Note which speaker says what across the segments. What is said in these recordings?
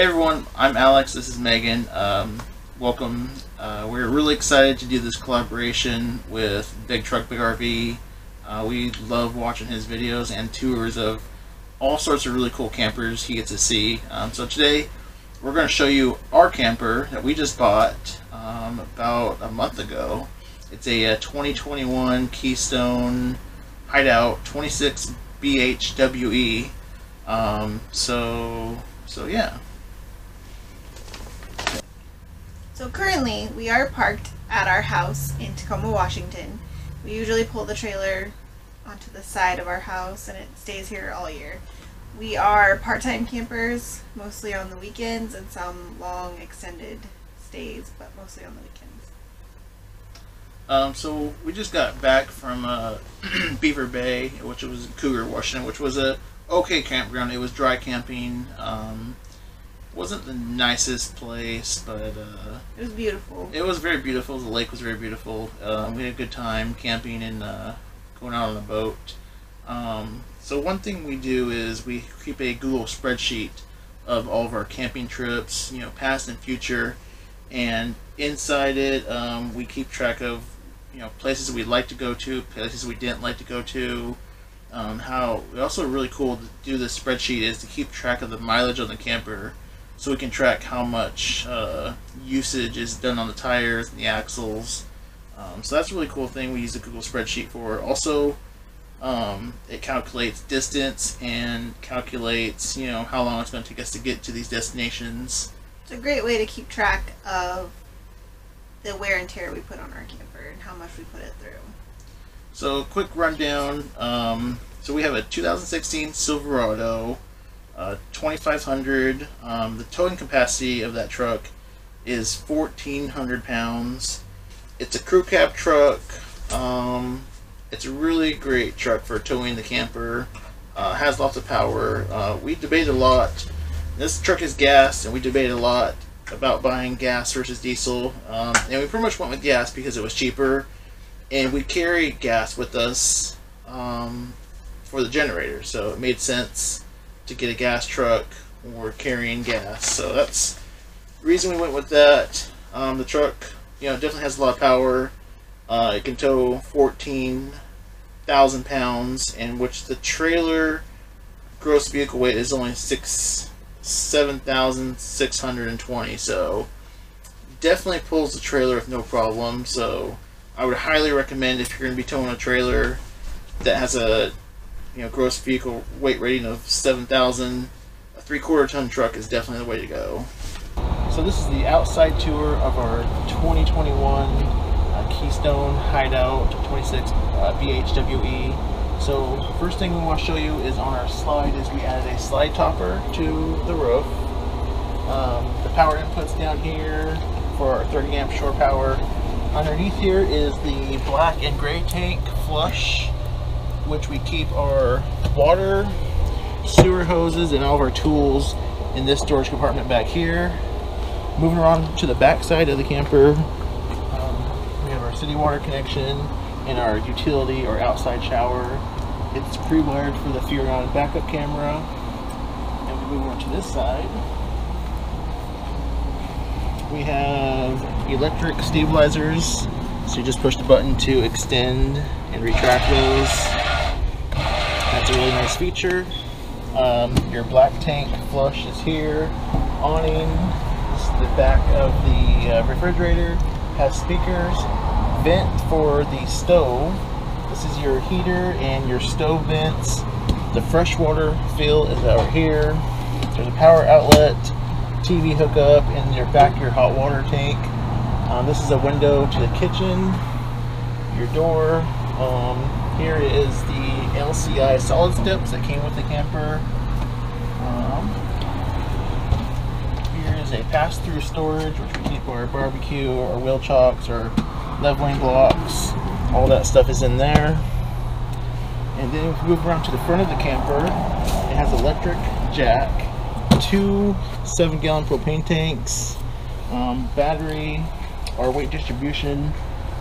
Speaker 1: Hey everyone, I'm Alex. This is Megan. Um, welcome. Uh, we're really excited to do this collaboration with Big Truck Big RV. Uh, we love watching his videos and tours of all sorts of really cool campers he gets to see. Um, so today we're going to show you our camper that we just bought um, about a month ago. It's a, a 2021 Keystone Hideout 26 BHWE. Um, so, so yeah.
Speaker 2: So currently, we are parked at our house in Tacoma, Washington. We usually pull the trailer onto the side of our house and it stays here all year. We are part-time campers, mostly on the weekends and some long extended stays, but mostly on the weekends.
Speaker 1: Um, so we just got back from uh, Beaver Bay, which was Cougar, Washington, which was a okay campground. It was dry camping. Um, wasn't the nicest place, but uh,
Speaker 2: It was beautiful.
Speaker 1: it was very beautiful. The lake was very beautiful. Uh, we had a good time camping and uh, going out on a boat. Um, so one thing we do is we keep a Google spreadsheet of all of our camping trips, you know, past and future, and inside it um, we keep track of you know places we'd like to go to, places we didn't like to go to. Um, how also really cool to do this spreadsheet is to keep track of the mileage on the camper, so we can track how much uh, usage is done on the tires and the axles. Um, so that's a really cool thing we use the Google spreadsheet for. Also, um, it calculates distance and calculates you know how long it's going to take us to get to these destinations.
Speaker 2: It's a great way to keep track of the wear and tear we put on our camper and how much we put it through.
Speaker 1: So, quick rundown. Um, so, we have a 2016 Silverado, uh, 2500. Um, the towing capacity of that truck is 1400 pounds. It's a crew cab truck. Um, it's a really great truck for towing the camper. Uh, has lots of power. Uh, we debated a lot. This truck is gas, and we debated a lot about buying gas versus diesel. Um, and we pretty much went with gas because it was cheaper and we carry gas with us um, for the generator, so it made sense to get a gas truck or carrying gas. So that's the reason we went with that. Um, the truck, you know, definitely has a lot of power. Uh, it can tow fourteen thousand pounds, and which the trailer gross vehicle weight is only six seven thousand six hundred and twenty. So definitely pulls the trailer with no problem. So I would highly recommend if you're going to be towing a trailer that has a you know gross vehicle weight rating of 7,000, a three quarter ton truck is definitely the way to go. So this is the outside tour of our 2021 uh, Keystone Hideout 26 uh, BHWE. So first thing we want to show you is on our slide is we added a slide topper to the roof. Um, the power inputs down here for our 30 amp shore power Underneath here is the black and gray tank flush, which we keep our water, sewer hoses, and all of our tools in this storage compartment back here. Moving around to the back side of the camper, um, we have our city water connection and our utility or outside shower. It's pre-wired for the Furrion backup camera. And we move over to this side we have electric stabilizers so you just push the button to extend and retract those a really nice feature. Um, your black tank flush is here. Awning is the back of the uh, refrigerator. Has speakers. Vent for the stove. This is your heater and your stove vents. The freshwater fill is out here. There's a power outlet TV hookup in your back your hot water tank. Um, this is a window to the kitchen, your door. Um, here is the LCI solid steps that came with the camper. Um, here is a pass-through storage, which we keep our barbecue, our wheel chocks, our leveling blocks. All that stuff is in there. And then if we move around to the front of the camper, it has electric jack two seven gallon propane tanks, um, battery, our weight distribution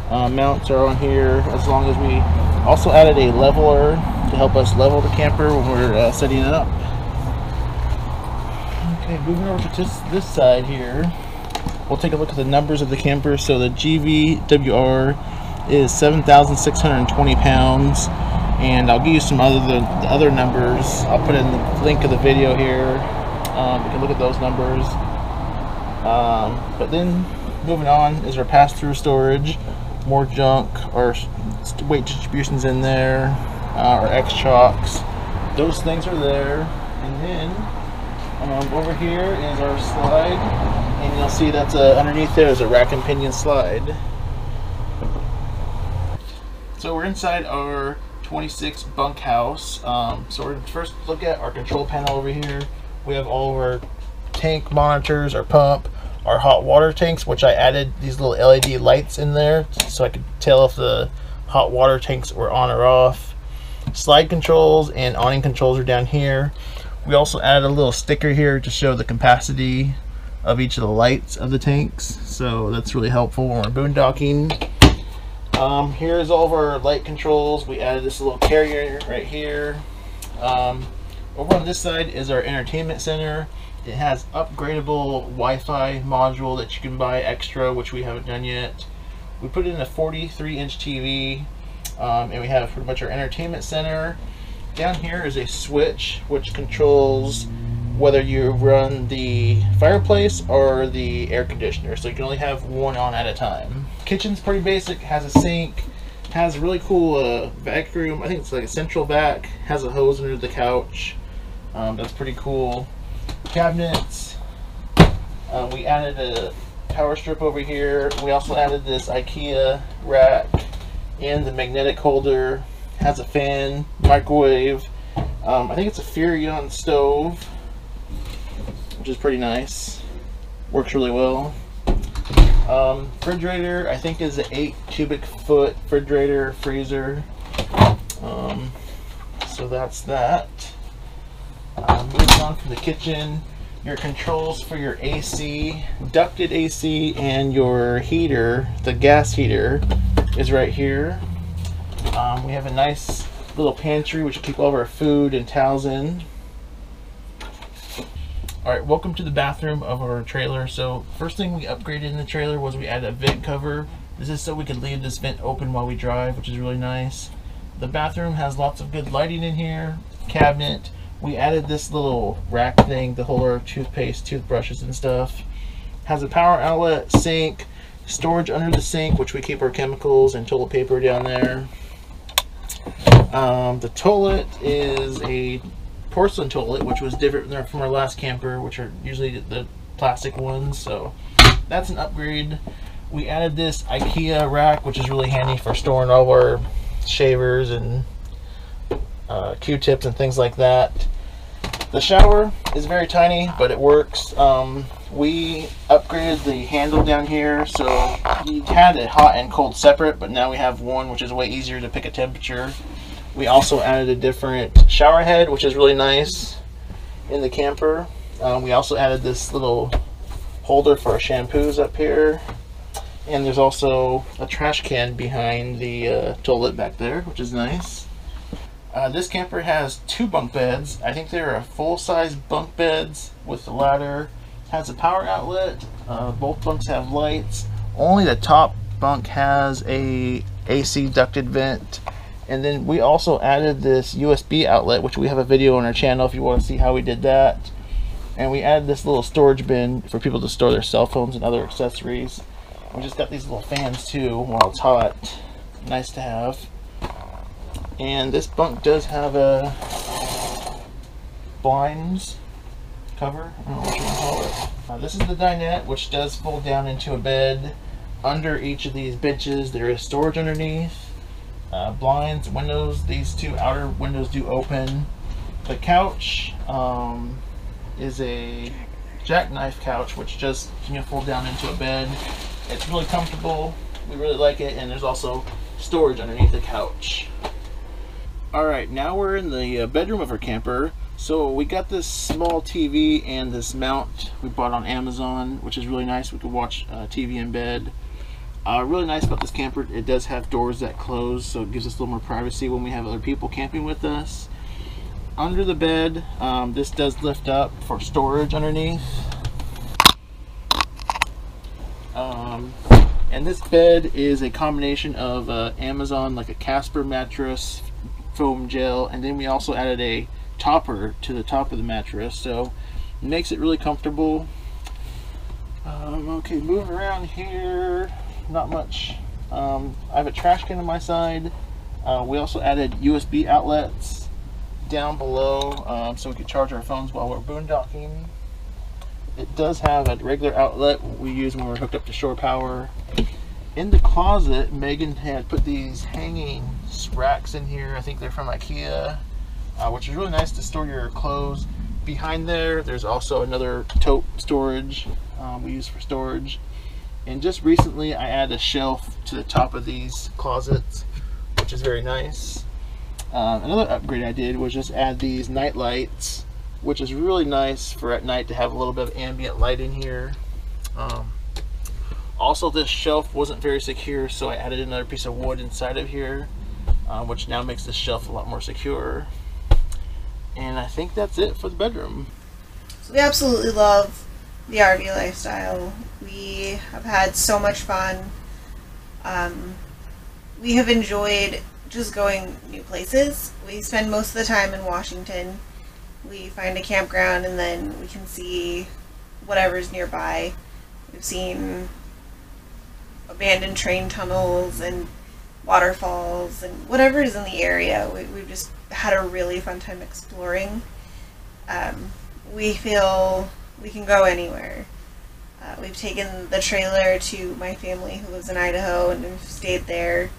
Speaker 1: uh, mounts are on here as long as we also added a leveler to help us level the camper when we're uh, setting it up. Okay, moving over to this, this side here, we'll take a look at the numbers of the camper. So the GVWR is 7,620 pounds, and I'll give you some other the, the other numbers. I'll put in the link of the video here. Um, you can look at those numbers. Um, but then moving on is our pass-through storage, more junk, or weight distributions in there, uh, our X chocks. Those things are there, and then um, over here is our slide, and you'll see that's a, underneath there is a rack and pinion slide. So we're inside our 26 bunkhouse. Um, so we're first look at our control panel over here. We have all of our tank monitors, our pump, our hot water tanks, which I added these little LED lights in there so I could tell if the hot water tanks were on or off. Slide controls and awning controls are down here. We also added a little sticker here to show the capacity of each of the lights of the tanks. So that's really helpful when we're boondocking. Um, here's all of our light controls. We added this little carrier right here. Um, over on this side is our entertainment center. It has upgradable Wi-Fi module that you can buy extra, which we haven't done yet. We put it in a 43 inch TV um, and we have pretty much our entertainment center. Down here is a switch which controls whether you run the fireplace or the air conditioner. So you can only have one on at a time. Kitchen's pretty basic, has a sink, has a really cool uh, vac room. I think it's like a central vac, has a hose under the couch. Um, that's pretty cool. Cabinets. Uh, we added a power strip over here. We also added this IKEA rack and the magnetic holder. Has a fan, microwave. Um, I think it's a Furrion stove, which is pretty nice. Works really well. Um, refrigerator, I think is an 8 cubic foot refrigerator freezer. Um, so that's that. Uh, moving on from the kitchen, your controls for your AC, ducted AC, and your heater, the gas heater, is right here. Um, we have a nice little pantry which keep all of our food and towels in. Alright, welcome to the bathroom of our trailer. So, first thing we upgraded in the trailer was we added a vent cover. This is so we could leave this vent open while we drive, which is really nice. The bathroom has lots of good lighting in here, cabinet. We added this little rack thing to hold our toothpaste, toothbrushes, and stuff. Has a power outlet, sink, storage under the sink, which we keep our chemicals and toilet paper down there. Um, the toilet is a porcelain toilet, which was different from our last camper, which are usually the plastic ones. So that's an upgrade. We added this IKEA rack, which is really handy for storing all our shavers and uh, Q-tips and things like that. The shower is very tiny, but it works. Um, we upgraded the handle down here, so we had it hot and cold separate, but now we have one, which is way easier to pick a temperature. We also added a different shower head, which is really nice in the camper. Um, we also added this little holder for our shampoos up here. And there's also a trash can behind the uh, toilet back there, which is nice. Uh, this camper has two bunk beds. I think they're full-size bunk beds with the ladder. Has a power outlet. Uh, both bunks have lights. Only the top bunk has a AC ducted vent. And then we also added this USB outlet, which we have a video on our channel if you want to see how we did that. And we added this little storage bin for people to store their cell phones and other accessories. We just got these little fans too while it's hot. Nice to have. And this bunk does have a blinds cover. I don't know what you want to call it. Uh, this is the dinette, which does fold down into a bed. Under each of these benches, there is storage underneath. Uh, blinds, windows, these two outer windows do open. The couch um, is a jackknife couch, which just can you know, fold down into a bed. It's really comfortable. We really like it, and there's also storage underneath the couch. Alright, now we're in the uh, bedroom of our camper. So we got this small TV and this mount we bought on Amazon, which is really nice. We could watch uh, TV in bed. Uh, really nice about this camper, it does have doors that close, so it gives us a little more privacy when we have other people camping with us. under the bed. Um, this does lift up for storage underneath. Um, and this bed is a combination of uh, Amazon, like a Casper mattress, foam gel, and then we also added a topper to the top of the mattress. So it makes it really comfortable. Um, okay, move around here. Not much. Um, I have a trash can on my side. Uh, we also added USB outlets down below um, so we could charge our phones while we're boondocking. It does have a regular outlet we use when we're hooked up to shore power. In the closet, Megan had put these hanging racks in here. I think they're from IKEA, uh, which is really nice to store your clothes. Behind there, there's also another tote storage um, we use for storage. And just recently, I added a shelf to the top of these closets, which is very nice. Um, another upgrade I did was just add these night lights which is really nice for at night to have a little bit of ambient light in here. Um, also, this shelf wasn't very secure, so I added another piece of wood inside of here, uh, which now makes this shelf a lot more secure. And I think that's it for the bedroom.
Speaker 2: So we absolutely love the RV lifestyle. We have had so much fun. Um, we have enjoyed just going new places. We spend most of the time in Washington we find a campground and then we can see whatever's nearby. We've seen abandoned train tunnels and waterfalls and whatever is in the area. We, we've just had a really fun time exploring. Um, we feel we can go anywhere. Uh, we've taken the trailer to my family who lives in Idaho and we've stayed there.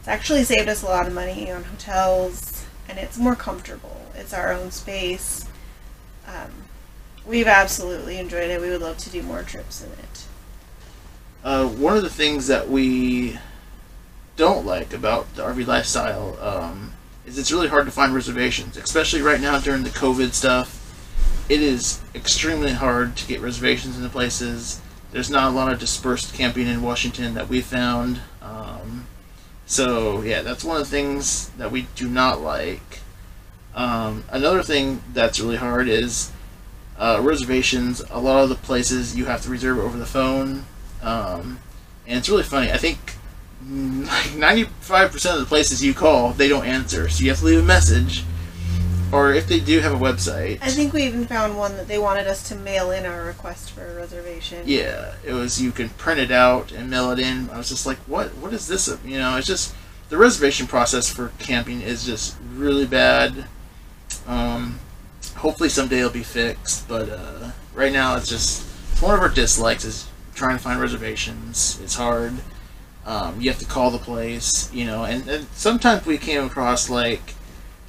Speaker 2: It's actually saved us a lot of money on hotels and it's more comfortable it's our own space. Um, we've absolutely enjoyed it. We would love to do more trips in it.
Speaker 1: Uh, one of the things that we don't like about the RV lifestyle um, is it's really hard to find reservations, especially right now during the COVID stuff. It is extremely hard to get reservations in the places. There's not a lot of dispersed camping in Washington that we found. Um, so yeah, that's one of the things that we do not like. Um, another thing that's really hard is uh, reservations. A lot of the places you have to reserve over the phone, um, and it's really funny. I think like ninety-five percent of the places you call, they don't answer, so you have to leave a message. Or if they do have a website.
Speaker 2: I think we even found one that they wanted us to mail in our request for a reservation.
Speaker 1: Yeah, it was you can print it out and mail it in. I was just like, what? What is this? You know, it's just the reservation process for camping is just really bad. Um, hopefully someday it'll be fixed, but uh, right now it's just it's one of our dislikes is trying to find reservations. It's hard. Um, you have to call the place, you know, and, and sometimes we came across like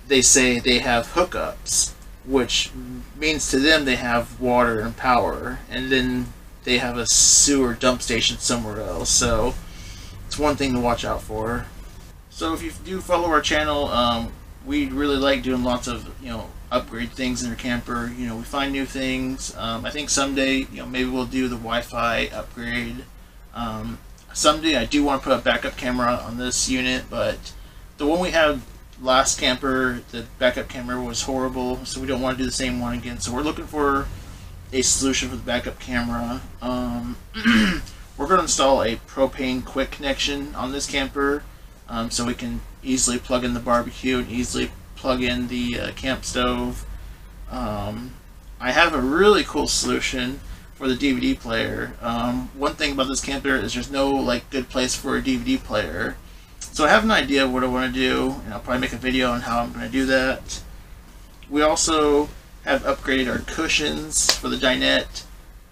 Speaker 1: they say they have hookups, which means to them they have water and power, and then they have a sewer dump station somewhere else. So it's one thing to watch out for. So if you do follow our channel, um, we really like doing lots of you know upgrade things in our camper. You know, we find new things. Um, I think someday you know maybe we'll do the Wi-Fi upgrade. Um, someday I do want to put a backup camera on this unit, but the one we had last camper, the backup camera was horrible, so we don't want to do the same one again. So we're looking for a solution for the backup camera. Um, we're going to install a propane quick connection on this camper um, so we can easily plug in the barbecue and easily plug in the uh, camp stove. Um, I have a really cool solution for the DVD player. Um, one thing about this camper is there's no like good place for a DVD player. So I have an idea of what I want to do, and I'll probably make a video on how I'm going to do that. We also have upgraded our cushions for the dinette.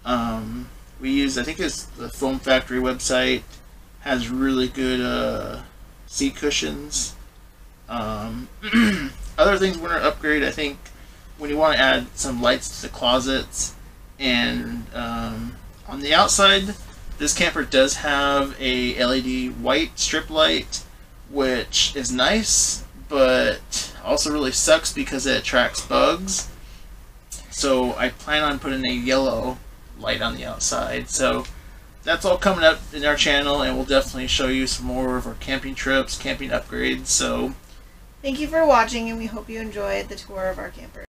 Speaker 1: Um, we use, I think it's the Foam Factory website, has really good uh, seat cushions. Um, other things we're going to upgrade, I think, when you want to add some lights to the closets. And um, on the outside, this camper does have a LED white strip light, which is nice, but also really sucks because it attracts bugs. So I plan on putting a yellow light on the outside. So that's all coming up in our channel, and we'll definitely show you some more of our camping trips, camping upgrades. So
Speaker 2: Thank you for watching, and we hope you enjoyed the tour of our camper.